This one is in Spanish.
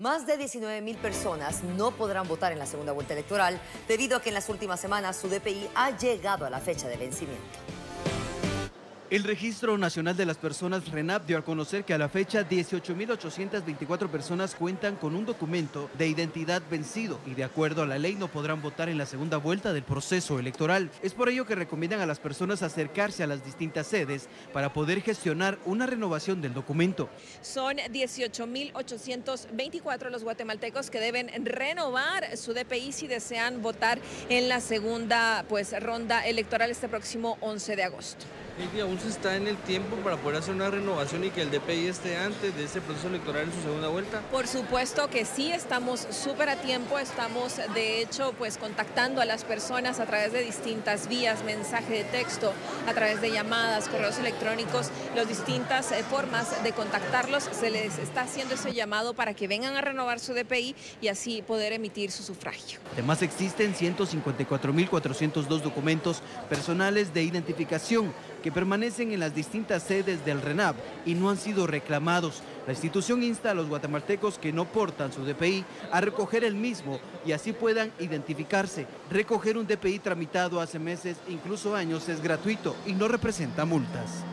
Más de 19 mil personas no podrán votar en la segunda vuelta electoral debido a que en las últimas semanas su DPI ha llegado a la fecha de vencimiento. El Registro Nacional de las Personas RENAP dio a conocer que a la fecha 18.824 personas cuentan con un documento de identidad vencido y de acuerdo a la ley no podrán votar en la segunda vuelta del proceso electoral. Es por ello que recomiendan a las personas acercarse a las distintas sedes para poder gestionar una renovación del documento. Son 18.824 los guatemaltecos que deben renovar su DPI si desean votar en la segunda pues, ronda electoral este próximo 11 de agosto. Está en el tiempo para poder hacer una renovación y que el DPI esté antes de ese proceso electoral en su segunda vuelta? Por supuesto que sí, estamos súper a tiempo, estamos de hecho pues contactando a las personas a través de distintas vías, mensaje de texto, a través de llamadas, correos electrónicos, las distintas eh, formas de contactarlos, se les está haciendo ese llamado para que vengan a renovar su DPI y así poder emitir su sufragio. Además existen 154.402 documentos personales de identificación que permanecen en las distintas sedes del RENAP y no han sido reclamados. La institución insta a los guatemaltecos que no portan su DPI a recoger el mismo y así puedan identificarse. Recoger un DPI tramitado hace meses, incluso años, es gratuito y no representa multas.